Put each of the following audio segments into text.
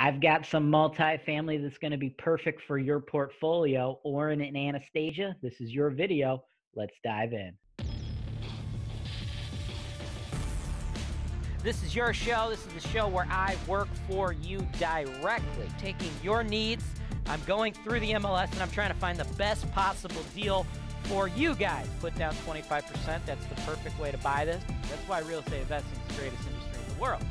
I've got some multifamily that's going to be perfect for your portfolio. Oren and Anastasia, this is your video. Let's dive in. This is your show. This is the show where I work for you directly, taking your needs. I'm going through the MLS and I'm trying to find the best possible deal for you guys. Put down 25%. That's the perfect way to buy this. That's why real estate investing is the greatest industry in the world.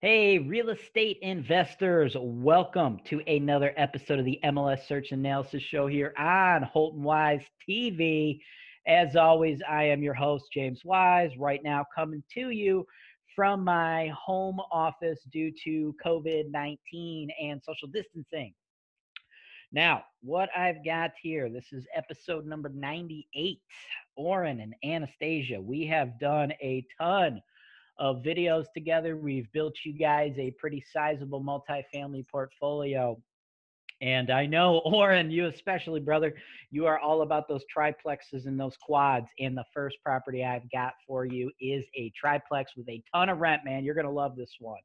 Hey, real estate investors, welcome to another episode of the MLS Search and Analysis Show here on Holton Wise TV. As always, I am your host, James Wise, right now coming to you from my home office due to COVID 19 and social distancing. Now, what I've got here, this is episode number 98. Oren and Anastasia, we have done a ton of videos together. We've built you guys a pretty sizable multifamily portfolio. And I know, Oren, you especially, brother, you are all about those triplexes and those quads. And the first property I've got for you is a triplex with a ton of rent, man. You're going to love this one.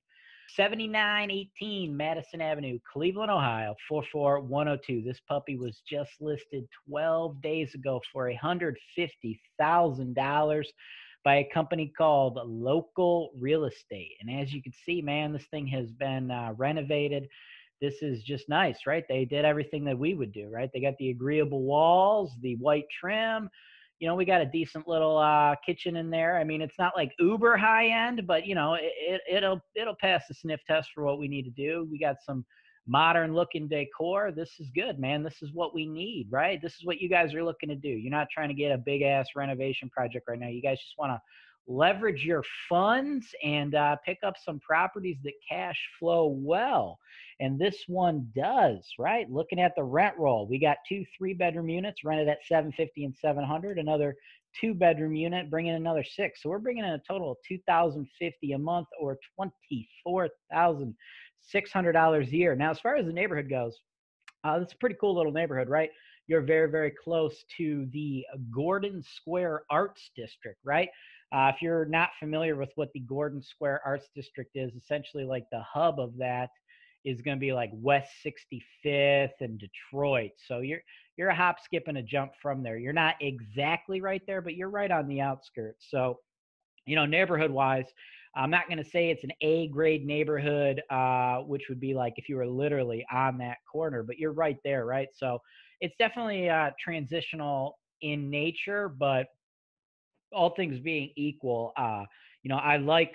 7918 Madison Avenue, Cleveland, Ohio, 44102. This puppy was just listed 12 days ago for $150,000 by a company called Local Real Estate. And as you can see, man, this thing has been uh, renovated. This is just nice, right? They did everything that we would do, right? They got the agreeable walls, the white trim. You know, we got a decent little uh, kitchen in there. I mean, it's not like uber high end, but you know, it, it, it'll it'll pass the sniff test for what we need to do. We got some modern looking decor. This is good, man. This is what we need, right? This is what you guys are looking to do. You're not trying to get a big ass renovation project right now. You guys just want to leverage your funds and uh, pick up some properties that cash flow well. And this one does, right? Looking at the rent roll, we got two three bedroom units rented at 750 and 700, another two bedroom unit bringing another six. So we're bringing in a total of 2050 a month or 24,000 $600 a year. Now, as far as the neighborhood goes, uh, it's a pretty cool little neighborhood, right? You're very, very close to the Gordon Square Arts District, right? Uh, if you're not familiar with what the Gordon Square Arts District is, essentially like the hub of that is going to be like West 65th and Detroit. So you're you're a hop, skip, and a jump from there. You're not exactly right there, but you're right on the outskirts. So, you know, neighborhood wise, I'm not going to say it's an A grade neighborhood, uh, which would be like if you were literally on that corner, but you're right there, right? So it's definitely uh, transitional in nature, but all things being equal, uh, you know, I like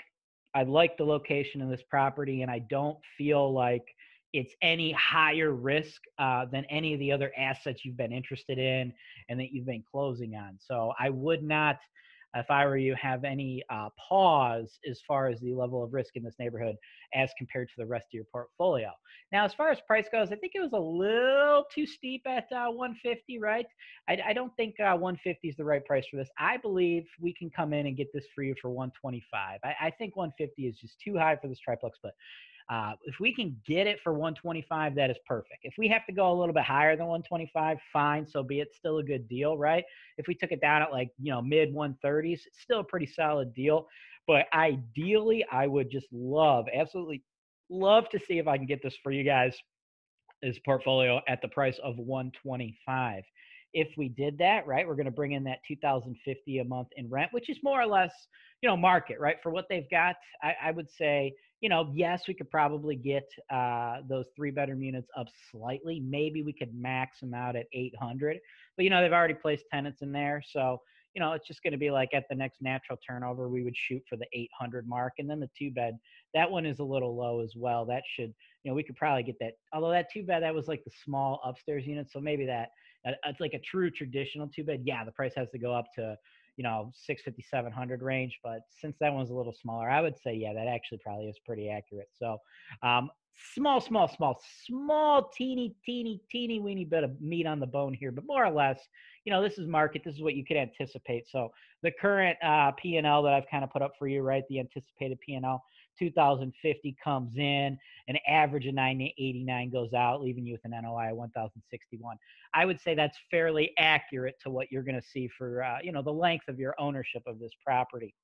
I like the location of this property, and I don't feel like it's any higher risk uh, than any of the other assets you've been interested in and that you've been closing on. So I would not if I were you, have any uh, pause as far as the level of risk in this neighborhood as compared to the rest of your portfolio. Now, as far as price goes, I think it was a little too steep at uh, 150, right? I, I don't think uh, 150 is the right price for this. I believe we can come in and get this for you for 125. I, I think 150 is just too high for this triplex, but uh, if we can get it for 125, that is perfect. If we have to go a little bit higher than 125, fine, so be it. Still a good deal, right? If we took it down at like you know mid 130s, still a pretty solid deal. But ideally, I would just love, absolutely love to see if I can get this for you guys, this portfolio at the price of 125 if we did that right we're going to bring in that 2050 a month in rent which is more or less you know market right for what they've got i, I would say you know yes we could probably get uh, those three bedroom units up slightly. Maybe we could max them out at 800 but you know they've already placed tenants in there so you know it's just going to be like at the next natural turnover we would shoot for the 800 mark and then the two bed that one is a little low as well. That should you know we could probably get that although that two bed that was like the small upstairs unit so maybe that it's like a true traditional two bed yeah the price has to go up to you know 650 700 range but since that one's a little smaller i would say yeah that actually probably is pretty accurate. So um, small small small small teeny teeny teeny weeny bit of meat on the bone here but more or less you know this is market this is what you could anticipate so the current uh, p&l that i've kind of put up for you right the anticipated p&l 2050 comes in, an average of 989 goes out, leaving you with an NOI of 1061. I would say that's fairly accurate to what you're going to see for uh, you know the length of your ownership of this property.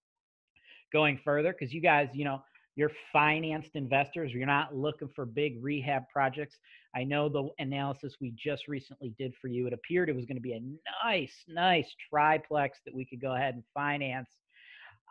Going further, because you guys, you know, you're financed investors, you're not looking for big rehab projects. I know the analysis we just recently did for you, it appeared it was going to be a nice, nice triplex that we could go ahead and finance.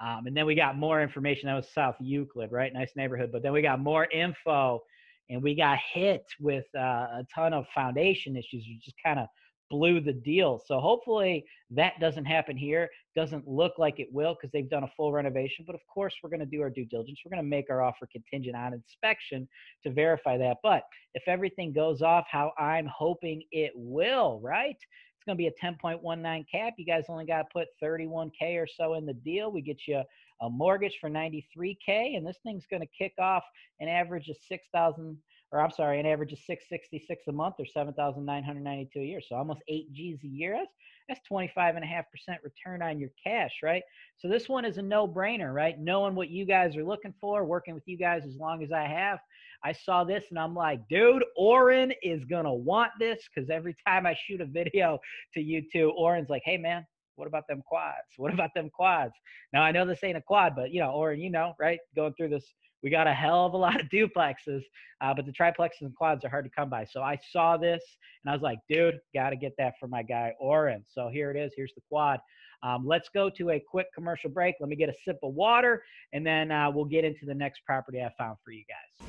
Um, and then we got more information. That was South Euclid, right? Nice neighborhood. But then we got more info and we got hit with uh, a ton of foundation issues. We just kind of blew the deal. So hopefully that doesn't happen here. Doesn't look like it will because they've done a full renovation. But of course, we're going to do our due diligence. We're going to make our offer contingent on inspection to verify that. But if everything goes off how I'm hoping it will, right? It's going to be a 10.19 cap. You guys only got to put 31K or so in the deal. We get you a mortgage for 93K, and this thing's going to kick off an average of 6,000 or I'm sorry, an average of 666 a month or 7,992 a year. So almost eight G's a year. That's, that's 25 and a half percent return on your cash, right? So this one is a no brainer, right? Knowing what you guys are looking for, working with you guys as long as I have. I saw this and I'm like, dude, Oren is going to want this because every time I shoot a video to YouTube, Oren's like, hey, man, what about them quads? What about them quads? Now I know this ain't a quad, but you know, Oren, you know, right? Going through this we got a hell of a lot of duplexes, uh, but the triplexes and quads are hard to come by. So I saw this and I was like, dude, got to get that for my guy Oren. So here it is. Here's the quad. Um, let's go to a quick commercial break. Let me get a sip of water, and then uh, we'll get into the next property I found for you guys.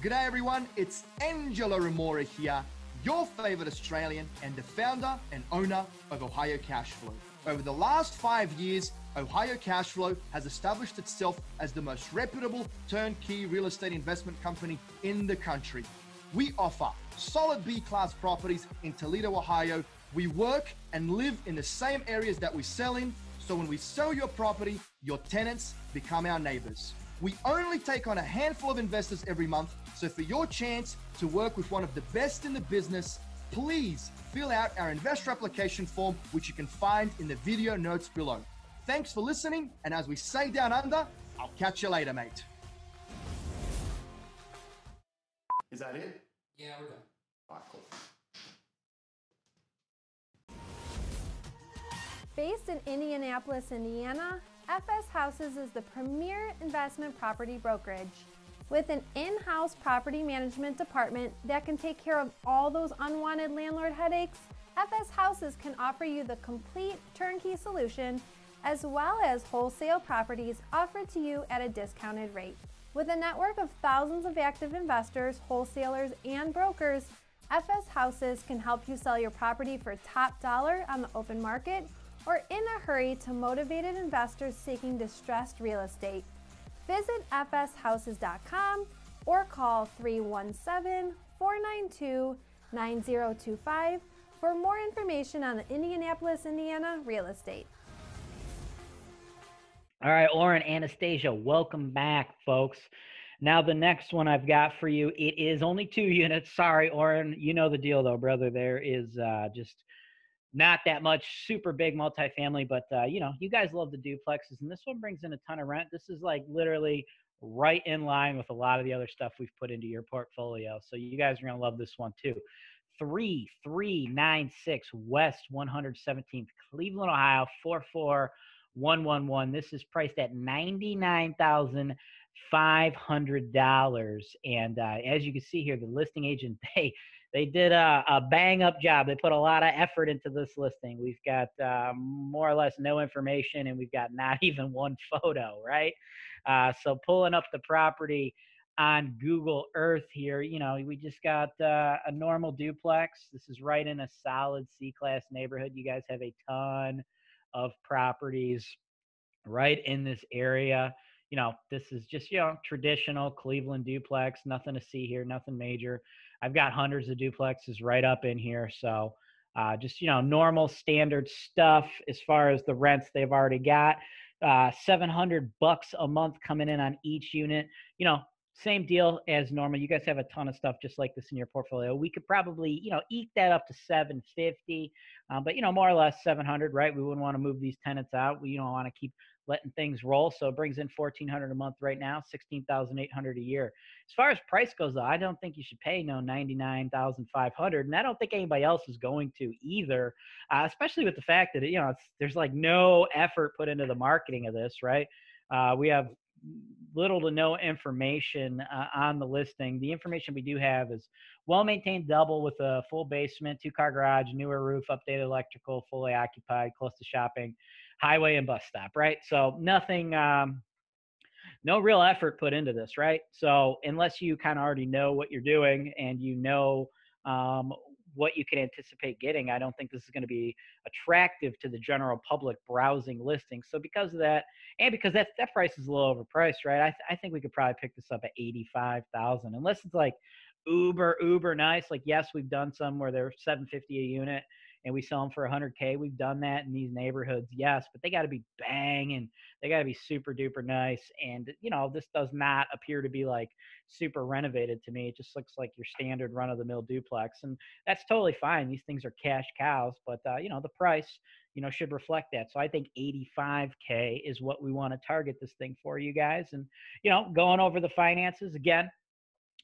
Good day, everyone. It's Angela Remora here, your favorite Australian and the founder and owner of Ohio Cashflow. Over the last five years, Ohio Cashflow has established itself as the most reputable turnkey real estate investment company in the country. We offer solid B class properties in Toledo, Ohio. We work and live in the same areas that we sell in. So when we sell your property, your tenants become our neighbors. We only take on a handful of investors every month. So for your chance to work with one of the best in the business, please fill out our investor application form, which you can find in the video notes below. Thanks for listening, and as we say down under, I'll catch you later, mate. Is that it? Yeah, we're done. All right, cool. Based in Indianapolis, Indiana, FS Houses is the premier investment property brokerage. With an in-house property management department that can take care of all those unwanted landlord headaches, FS Houses can offer you the complete turnkey solution as well as wholesale properties offered to you at a discounted rate. With a network of thousands of active investors, wholesalers, and brokers, FS Houses can help you sell your property for top dollar on the open market or in a hurry to motivated investors seeking distressed real estate. Visit fshouses.com or call 317 492 9025 for more information on the Indianapolis, Indiana real estate. All right, Oren, Anastasia, welcome back, folks. Now, the next one I've got for you, it is only two units. Sorry, Oren. You know the deal, though, brother. There is uh, just not that much super big multifamily, but uh, you know, you guys love the duplexes, and this one brings in a ton of rent. This is like literally right in line with a lot of the other stuff we've put into your portfolio. So you guys are gonna love this one too. 3396 West 117th, Cleveland, Ohio, 44111. This is priced at $99,500. And uh, as you can see here, the listing agent, they they did a, a, bang up job. They put a lot of effort into this listing. We've got uh, more or less no information, and we've got not even one photo, right? Uh, so pulling up the property on Google Earth here, you know, we just got uh, a normal duplex. This is right in a solid C class neighborhood. You guys have a ton of properties right in this area. You know, this is just, you know, traditional Cleveland duplex, nothing to see here, nothing major. I've got hundreds of duplexes right up in here. So uh, just, you know, normal standard stuff as far as the rents they've already got. Uh, 700 bucks a month coming in on each unit. You know, same deal as normal. You guys have a ton of stuff just like this in your portfolio. We could probably, you know, eke that up to 750, um, but you know, more or less 700, right? We wouldn't want to move these tenants out. We, you know, want to keep letting things roll. So it brings in 1400 a month right now, 16,800 a year. As far as price goes though, I don't think you should pay no 99,500 and I don't think anybody else is going to either. Uh, especially with the fact that you know, there's like no effort put into the marketing of this, right? Uh, we have little to no information uh, on the listing. The information we do have is well maintained double with a full basement, two car garage, newer roof, updated electrical, fully occupied, close to shopping, highway and bus stop, right? So nothing, um, no real effort put into this, right? So unless you kind of already know what you're doing and you know um, what you can anticipate getting, I don't think this is going to be attractive to the general public browsing listings. So because of that, and because that that price is a little overpriced, right? I, th- I think we could probably pick this up at eighty five thousand, unless it's like uber uber nice. Like yes, we've done some where they're seven fifty a unit, and we sell them for 100k we've done that in these neighborhoods yes but they got to be bang and they got to be super duper nice and you know this does not appear to be like super renovated to me it just looks like your standard run of the mill duplex and that's totally fine these things are cash cows but uh, you know the price you know should reflect that so i think 85k is what we want to target this thing for you guys and you know going over the finances again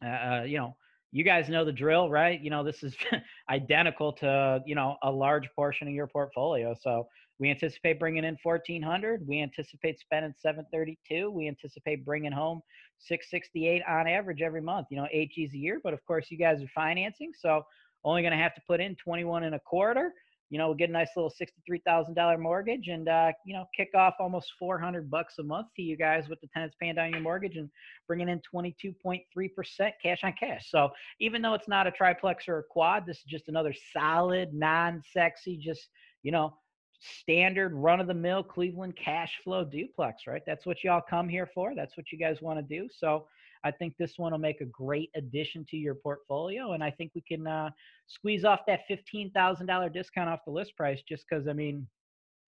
uh, uh you know you guys know the drill, right? You know, this is identical to, you know, a large portion of your portfolio. So we anticipate bringing in 1400. We anticipate spending 732. We anticipate bringing home 668 on average every month, you know, eight G's a year. But of course, you guys are financing. So only going to have to put in 21 and a quarter you know, get a nice little sixty-three thousand dollar mortgage, and uh, you know, kick off almost four hundred bucks a month to you guys with the tenants paying down your mortgage and bringing in twenty-two point three percent cash on cash. So even though it's not a triplex or a quad, this is just another solid, non-sexy, just you know, standard run-of-the-mill Cleveland cash flow duplex. Right? That's what y'all come here for. That's what you guys want to do. So I think this one will make a great addition to your portfolio, and I think we can uh, squeeze off that fifteen thousand dollar discount off the list price. Just because I mean,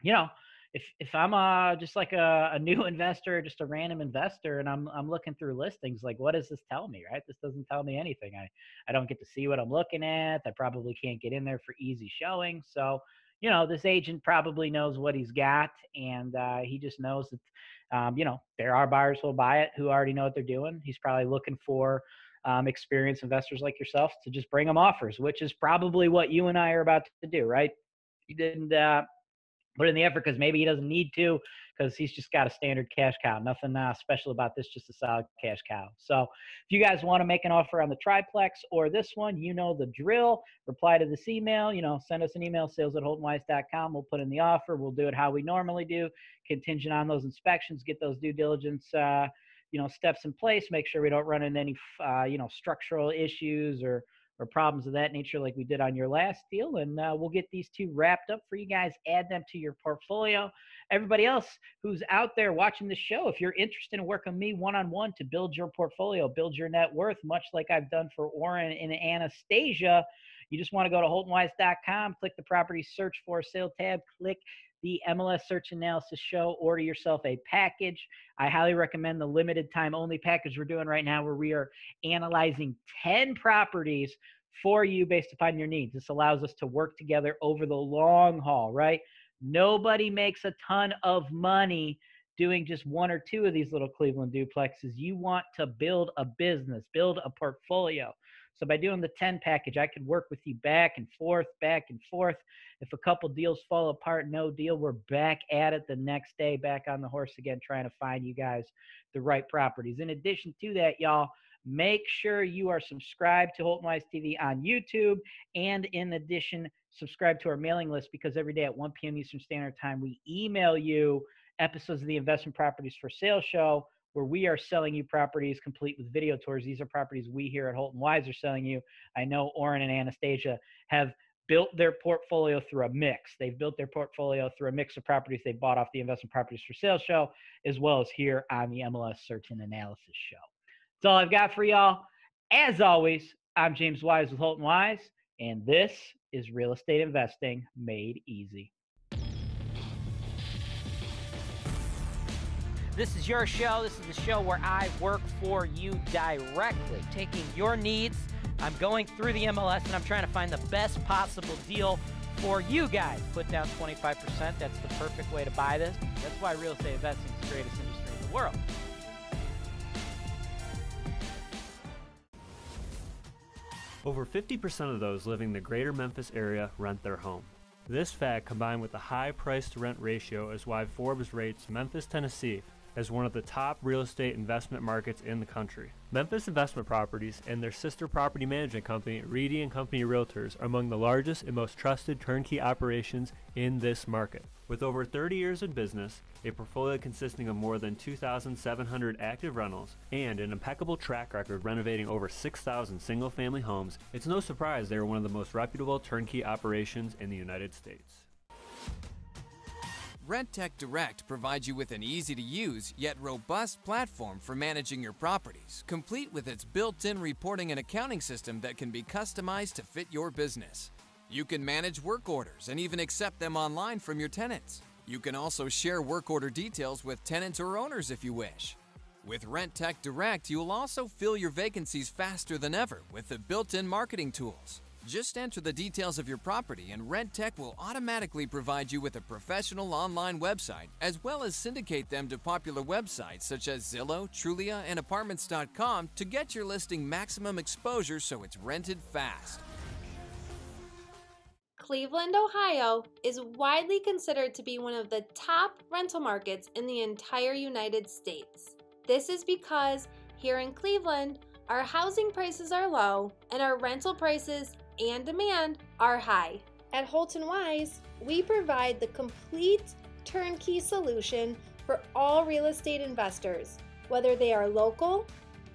you know, if if I'm uh just like a, a new investor, just a random investor, and I'm I'm looking through listings, like what does this tell me, right? This doesn't tell me anything. I I don't get to see what I'm looking at. I probably can't get in there for easy showing. So you know, this agent probably knows what he's got, and uh, he just knows that um, you know, there are buyers who will buy it who already know what they're doing. He's probably looking for um, experienced investors like yourself to just bring them offers, which is probably what you and I are about to do, right? You didn't uh, put in the effort because maybe he doesn't need to because he's just got a standard cash cow. Nothing uh, special about this, just a solid cash cow. So if you guys want to make an offer on the triplex or this one, you know the drill. Reply to this email. You know, send us an email, sales at holtonwise.com. We'll put in the offer. We'll do it how we normally do, contingent on those inspections, get those due diligence. Uh, you know, steps in place. Make sure we don't run into any, uh, you know, structural issues or or problems of that nature like we did on your last deal. And uh, we'll get these two wrapped up for you guys, add them to your portfolio. Everybody else who's out there watching the show, if you're interested in working with me one on one to build your portfolio, build your net worth, much like I've done for Orrin and Anastasia, you just want to go to holtonwise.com, click the property search for sale tab, click the MLS search analysis show, order yourself a package. I highly recommend the limited time only package we're doing right now, where we are analyzing 10 properties for you based upon your needs. This allows us to work together over the long haul, right? Nobody makes a ton of money doing just one or two of these little Cleveland duplexes. You want to build a business, build a portfolio. So by doing the 10 package, I could work with you back and forth, back and forth. If a couple deals fall apart, no deal, we're back at it the next day, back on the horse again, trying to find you guys the right properties. In addition to that, y'all, make sure you are subscribed to Holton Wise TV on YouTube. And in addition, subscribe to our mailing list because every day at 1 p.m. Eastern Standard Time, we email you episodes of the Investment Properties for Sale show where we are selling you properties complete with video tours. These are properties we here at Holton Wise are selling you. I know Orrin and Anastasia have built their portfolio through a mix. They've built their portfolio through a mix of properties they bought off the investment properties for sale show, as well as here on the MLS Search and Analysis show. That's all I've got for y'all. As always, I'm James Wise with Holton Wise, and this is Real Estate Investing Made Easy. This is your show. This is the show where I work for you directly, taking your needs. I'm going through the MLS and I'm trying to find the best possible deal for you guys. Put down 25%. That's the perfect way to buy this. That's why real estate investing is the greatest industry in the world. Over 50% of those living in the greater Memphis area rent their home. This fact, combined with the high price to rent ratio, is why Forbes rates Memphis, Tennessee as one of the top real estate investment markets in the country. Memphis Investment Properties and their sister property management company, Reedy and Company Realtors, are among the largest and most trusted turnkey operations in this market. With over 30 years in business, a portfolio consisting of more than 2,700 active rentals, and an impeccable track record renovating over 6,000 single family homes, it's no surprise they are one of the most reputable turnkey operations in the United States. Rentec Direct provides you with an easy to use yet robust platform for managing your properties, complete with its built in reporting and accounting system that can be customized to fit your business. You can manage work orders and even accept them online from your tenants. You can also share work order details with tenants or owners if you wish. With Rentec Direct, you'll also fill your vacancies faster than ever with the built in marketing tools. Just enter the details of your property, and Rentec will automatically provide you with a professional online website, as well as syndicate them to popular websites such as Zillow, Trulia, and Apartments.com to get your listing maximum exposure so it's rented fast. Cleveland, Ohio is widely considered to be one of the top rental markets in the entire United States. This is because here in Cleveland, our housing prices are low and our rental prices and demand are high. At Holton Wise, we provide the complete turnkey solution for all real estate investors, whether they are local,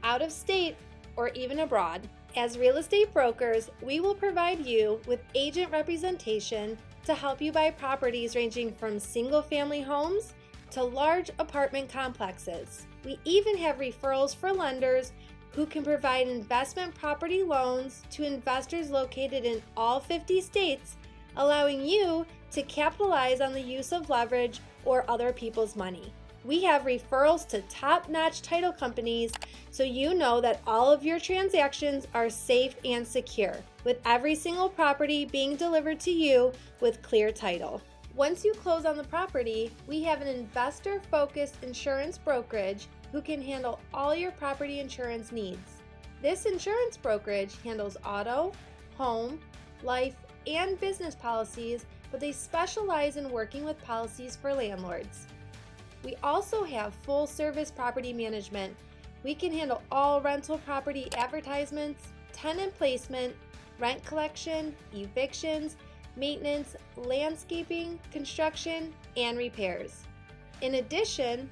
out of state, or even abroad. As real estate brokers, we will provide you with agent representation to help you buy properties ranging from single family homes to large apartment complexes. We even have referrals for lenders who can provide investment property loans to investors located in all 50 states, allowing you to capitalize on the use of leverage or other people's money. We have referrals to top notch title companies so you know that all of your transactions are safe and secure, with every single property being delivered to you with clear title. Once you close on the property, we have an investor focused insurance brokerage who can handle all your property insurance needs. This insurance brokerage handles auto, home, life, and business policies, but they specialize in working with policies for landlords. We also have full service property management. We can handle all rental property advertisements, tenant placement, rent collection, evictions, maintenance, landscaping, construction, and repairs. In addition,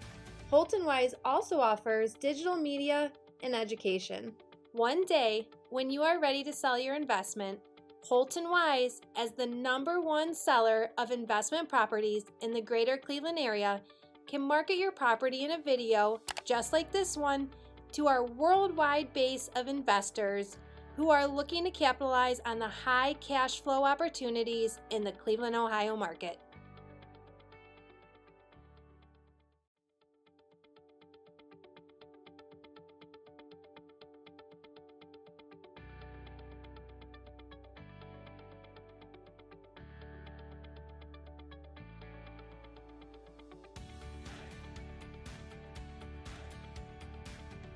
Holton Wise also offers digital media and education. One day, when you are ready to sell your investment, Holton Wise, as the number one seller of investment properties in the greater Cleveland area, can market your property in a video just like this one to our worldwide base of investors who are looking to capitalize on the high cash flow opportunities in the Cleveland, Ohio market.